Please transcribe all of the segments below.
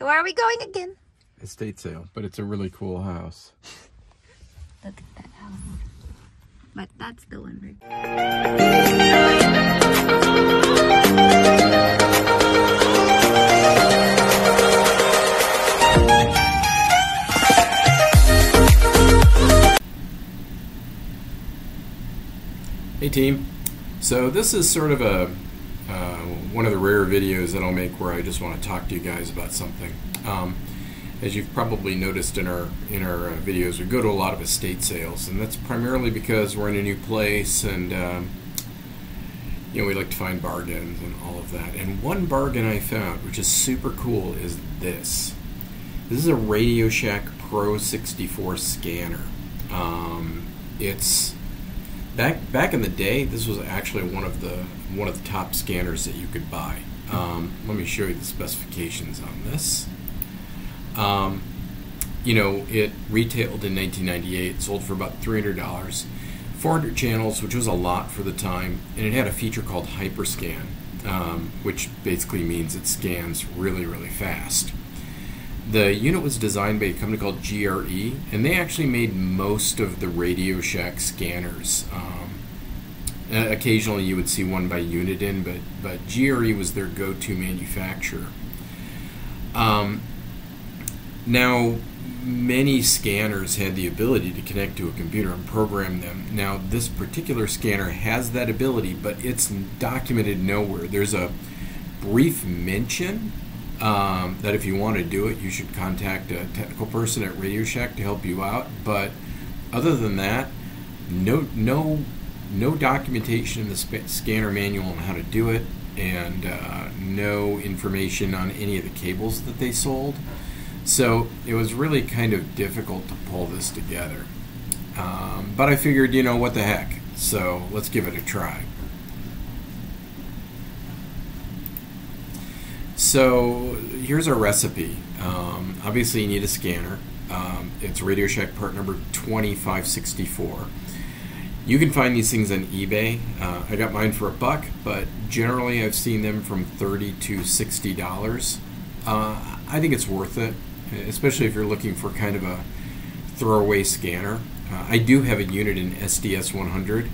So where are we going again? Estate sale, but it's a really cool house. Look at that house. But that's the one we're Hey team. So this is sort of a one of the rare videos that I'll make where I just want to talk to you guys about something. Um, as you've probably noticed in our in our uh, videos, we go to a lot of estate sales, and that's primarily because we're in a new place and um, you know we like to find bargains and all of that. And one bargain I found, which is super cool, is this. This is a Radio Shack Pro 64 scanner. Um, it's back back in the day, this was actually one of the one of the top scanners that you could buy. Um, let me show you the specifications on this. Um, you know, it retailed in 1998, sold for about $300, 400 channels, which was a lot for the time, and it had a feature called Hyperscan, um, which basically means it scans really, really fast. The unit was designed by a company called GRE, and they actually made most of the Radio Shack scanners. Um, uh, occasionally, you would see one by Uniden, but but GRE was their go-to manufacturer. Um, now, many scanners had the ability to connect to a computer and program them. Now, this particular scanner has that ability, but it's documented nowhere. There's a brief mention um, that if you want to do it, you should contact a technical person at Radio Shack to help you out. But other than that, no no no documentation in the scanner manual on how to do it, and uh, no information on any of the cables that they sold. So it was really kind of difficult to pull this together. Um, but I figured, you know, what the heck? So let's give it a try. So here's our recipe. Um, obviously, you need a scanner. Um, it's Radio Shack part number 2564. You can find these things on eBay. Uh, I got mine for a buck, but generally I've seen them from 30 to 60 dollars. Uh, I think it's worth it, especially if you're looking for kind of a throwaway scanner. Uh, I do have a unit in SDS 100,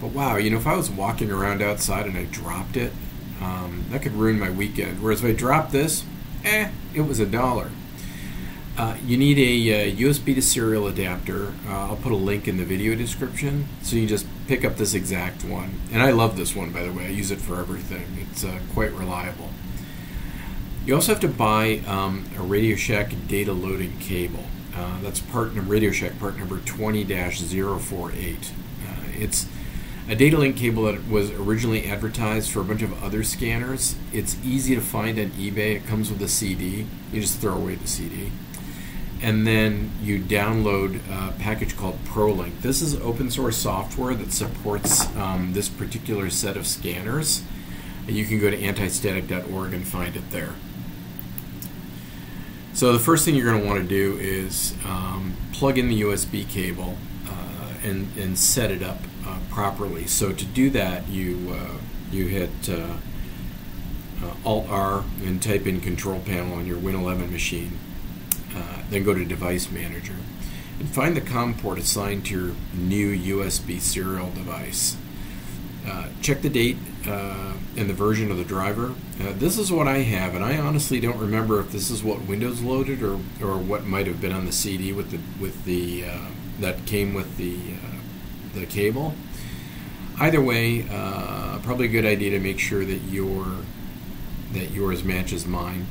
but wow, you know, if I was walking around outside and I dropped it, um, that could ruin my weekend. Whereas if I drop this, eh, it was a dollar. Uh, you need a uh, USB to serial adapter. Uh, I'll put a link in the video description, so you just pick up this exact one. And I love this one, by the way. I use it for everything. It's uh, quite reliable. You also have to buy um, a Radio Shack data loading cable. Uh, that's part number, Radio Shack part number 20-048. Uh, it's a data link cable that was originally advertised for a bunch of other scanners. It's easy to find on eBay. It comes with a CD. You just throw away the CD. And then you download a package called ProLink. This is open source software that supports um, this particular set of scanners. You can go to antistatic.org and find it there. So the first thing you're going to want to do is um, plug in the USB cable and, and set it up uh, properly. So to do that, you uh, you hit uh, Alt R and type in Control Panel on your Win 11 machine. Uh, then go to Device Manager and find the COM port assigned to your new USB serial device. Uh, check the date uh, and the version of the driver. Uh, this is what I have, and I honestly don't remember if this is what Windows loaded or, or what might have been on the CD with the with the uh, that came with the uh, the cable. Either way, uh, probably a good idea to make sure that your that yours matches mine.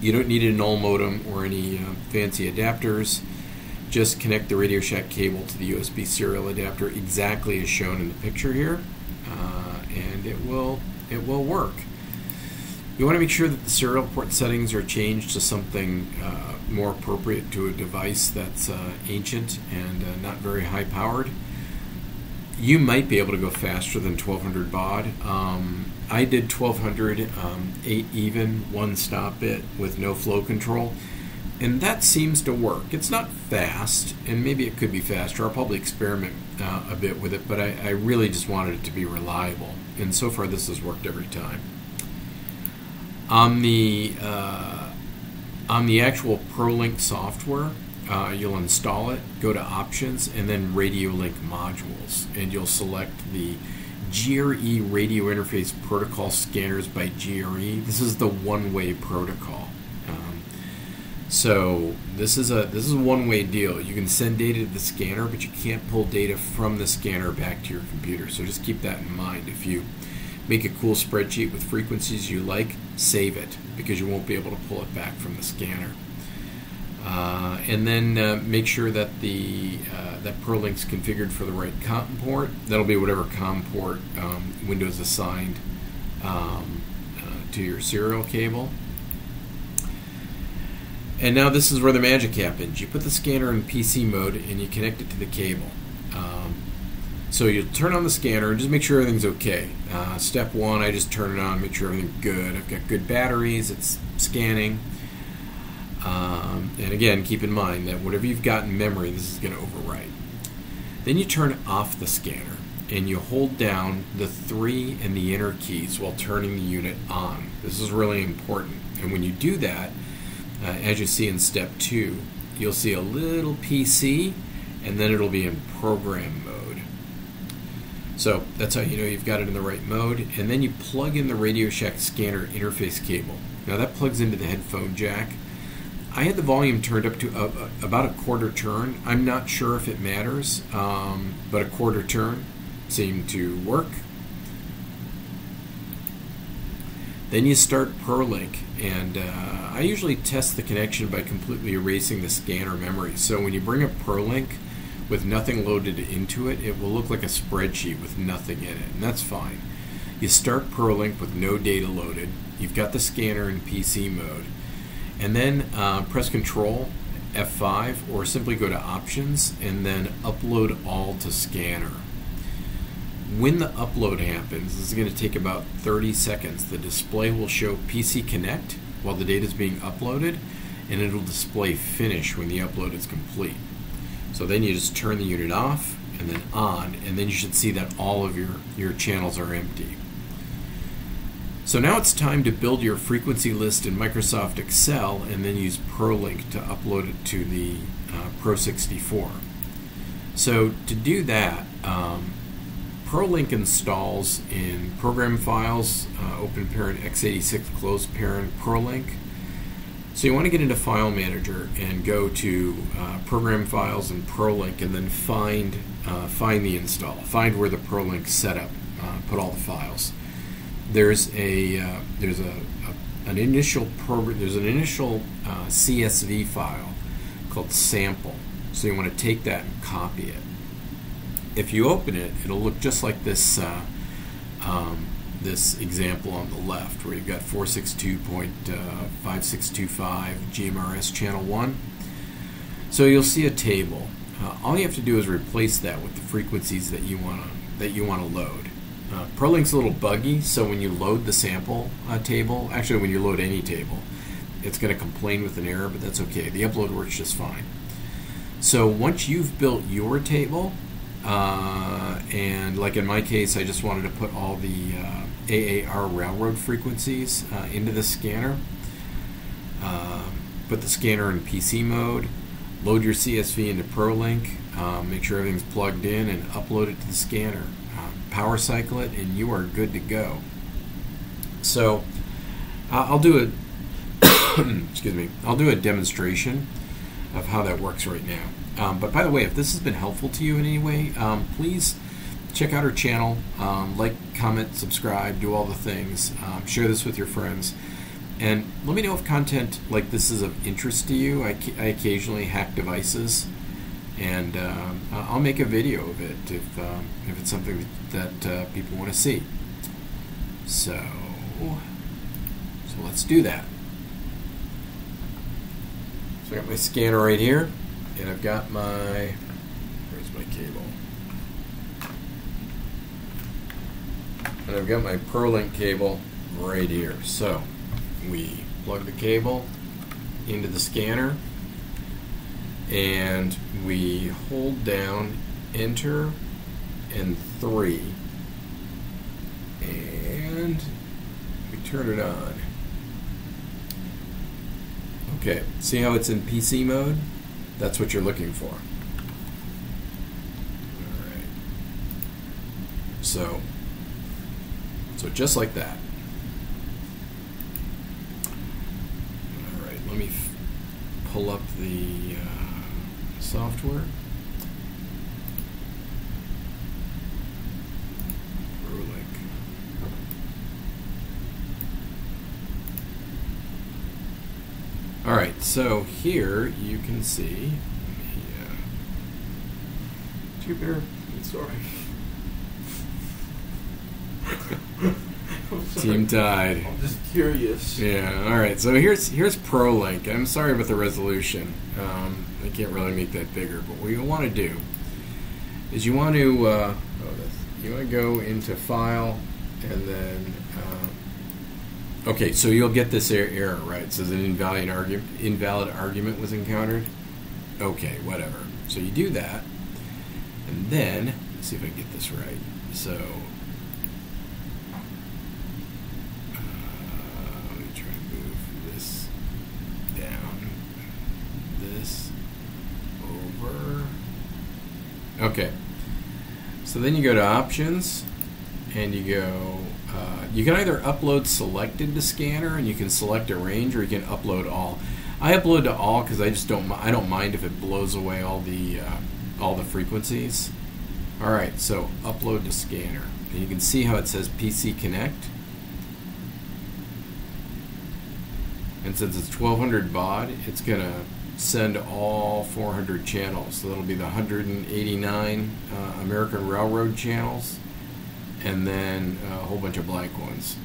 You don't need a null modem or any fancy adapters just connect the Radio Shack cable to the USB serial adapter exactly as shown in the picture here, uh, and it will it will work. You want to make sure that the serial port settings are changed to something uh, more appropriate to a device that's uh, ancient and uh, not very high powered. You might be able to go faster than 1200 baud. Um, I did 1200, um, 8 even, one stop bit with no flow control and that seems to work. It's not fast, and maybe it could be faster. I'll probably experiment uh, a bit with it, but I, I, really just wanted it to be reliable, and so far this has worked every time. On the uh, On the actual ProLink software, uh, you'll install it, go to Options, and then Radio Link Modules, and you'll select the GRE Radio Interface Protocol Scanners by GRE. This is the one-way protocol. Um, so this is a this is a one-way deal. You can send data to the scanner, but you can't pull data from the scanner back to your computer. So just keep that in mind. If you make a cool spreadsheet with frequencies you like, save it because you won't be able to pull it back from the scanner. Uh, and then uh, make sure that the uh, that ProLink's configured for the right COM port. That'll be whatever COM port um, Windows assigned um, uh, to your serial cable. And now this is where the magic happens. You put the scanner in PC mode and you connect it to the cable. Um, so you turn on the scanner and just make sure everything's okay. Uh, step one, I just turn it on, make sure everything's good. I've got good batteries, it's scanning. Um, and again, keep in mind that whatever you've got in memory, this is going to overwrite. Then you turn off the scanner and you hold down the three and the enter keys while turning the unit on. This is really important. And when you do that, uh, as you see in step two, you'll see a little PC and then it'll be in program mode. So that's how you know you've got it in the right mode. And then you plug in the Radio Shack scanner interface cable. Now that plugs into the headphone jack. I had the volume turned up to a, a, about a quarter turn. I'm not sure if it matters, um, but a quarter turn seemed to work. Then you start ProLink, and uh, I usually test the connection by completely erasing the scanner memory. So when you bring up ProLink with nothing loaded into it, it will look like a spreadsheet with nothing in it, and that's fine. You start ProLink with no data loaded. You've got the scanner in PC mode and then uh, press Control F5 or simply go to Options and then Upload All to Scanner. When the upload happens, this is going to take about 30 seconds. The display will show PC Connect while the data is being uploaded, and it'll display Finish when the upload is complete. So then you just turn the unit off and then on, and then you should see that all of your, your channels are empty. So now it's time to build your frequency list in Microsoft Excel and then use ProLink to upload it to the uh, Pro64. So to do that, um, ProLink installs in Program Files, uh, Open Parent x86 close Parent ProLink. So you want to get into File Manager and go to uh, Program Files and ProLink and then find uh, find the install. Find where the ProLink setup, uh, put all the files there's a uh, there's a, a, an initial program there's an initial uh, CSV file called sample. So you want to take that and copy it. If you open it, it'll look just like this uh, um, this example on the left, where you've got 462.5625 GMRS channel one. So you'll see a table. Uh, all you have to do is replace that with the frequencies that you want to that you want to load. Uh, ProLink's a little buggy, so when you load the sample uh, table, actually when you load any table, it's going to complain with an error, but that's okay. The upload works just fine. So once you've built your table, uh, and like in my case, I just wanted to put all the uh, AAR railroad frequencies uh, into the scanner. Um, put the scanner in PC mode, load your CSV into ProLink, um, make sure everything's plugged in, and upload it to the scanner power cycle it, and you are good to go. So I'll do a excuse me. I'll do a demonstration of how that works right now. Um, but by the way, if this has been helpful to you in any way, um, please check out our channel, um, like, comment, subscribe, do all the things, um, share this with your friends, and let me know if content like this is of interest to you. I, I occasionally hack devices and uh, I'll make a video of it if um, if it's something that uh, people want to see. So, so let's do that. So I got my scanner right here, and I've got my where's my cable, and I've got my ProLink cable right here. So we plug the cable into the scanner and we hold down enter and 3 and we turn it on Okay, see how it's in PC mode? That's what you're looking for. Alright. So, so just like that. Alright, let me pull up the uh, software. ProLink. All right, so here you can see. Yeah. Jupiter, sorry. Team Tyde. I'm just curious. Yeah. All right. So here's here's ProLink. I'm sorry about the resolution. Um, I can't really make that bigger. But what you want to do is you want to uh, oh, this, you want to go into File and then uh, okay. So you'll get this er- error right. Says an invalid argument invalid argument was encountered. Okay. Whatever. So you do that, and then let's see if I can get this right. So uh, let me try to move this down, this over. Okay. So then you go to options, and you go. Uh, you can either upload selected to scanner, and you can select a range, or you can upload all. I upload to all because I just don't. I don't mind if it blows away all the uh, all the frequencies. All right, so upload to scanner, and you can see how it says PC Connect. And since it's 1200 baud, it's going to send all 400 channels. So that'll be the 189 uh, American Railroad channels and then a whole bunch of blank ones.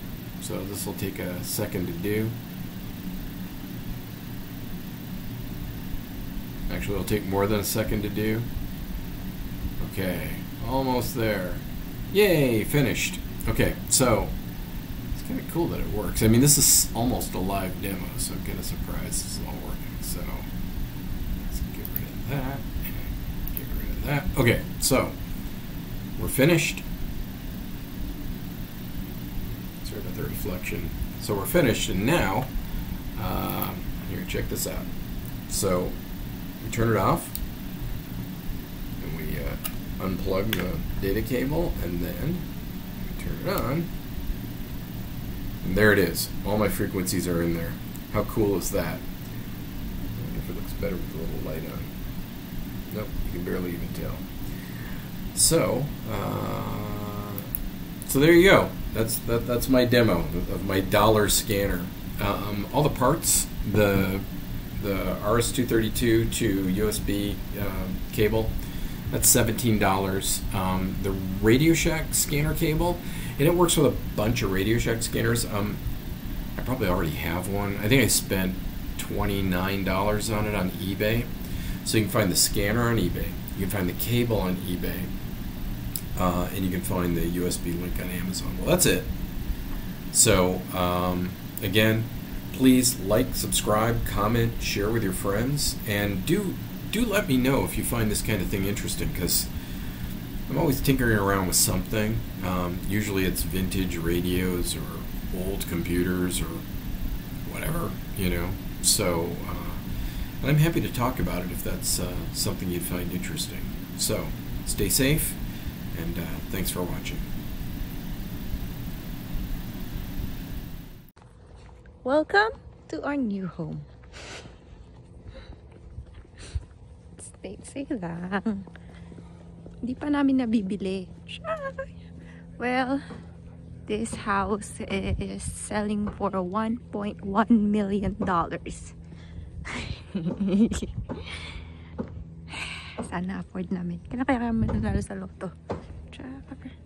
So this will take a second to do. Actually, it'll take more than a second to do. Okay, almost there. Yay, finished. Okay, so it's kind of cool that it works. I mean, this is almost a live demo, so I'm kind of surprised all working. So let's get rid of that. Get rid of that. Okay, so we're finished. Sorry about the reflection. So we're finished, and now, uh, here, check this out. So we turn it off, and we uh, unplug the data cable, and then we turn it on. And there it is. All my frequencies are in there. How cool is that? If it looks better with a little light on. Nope, you can barely even tell. So, uh, so there you go. That's that, that's my demo of my dollar scanner. Um, all the parts, the the RS-232 to USB uh, cable, that's seventeen dollars. Um, the Radio Shack scanner cable, and it works with a bunch of Radio Shack scanners. Um, I probably already have one. I think I spent twenty nine dollars on it on eBay. So you can find the scanner on eBay. You can find the cable on eBay. Uh, and you can find the USB link on Amazon. Well, that's it. So, um, again, please like, subscribe, comment, share with your friends, and do do let me know if you find this kind of thing interesting because I'm always tinkering around with something. Um, usually, it's vintage radios or old computers or whatever, you know. So, uh, and I'm happy to talk about it if that's uh, something you'd find interesting. So, stay safe, and uh, thanks for watching. Welcome to our new home. Stay safe lang. Hindi pa namin nabibili. Well, this house is selling for 1.1 million dollars. Sana afford namin. Kaya kaya kami nanalo sa loto. Char!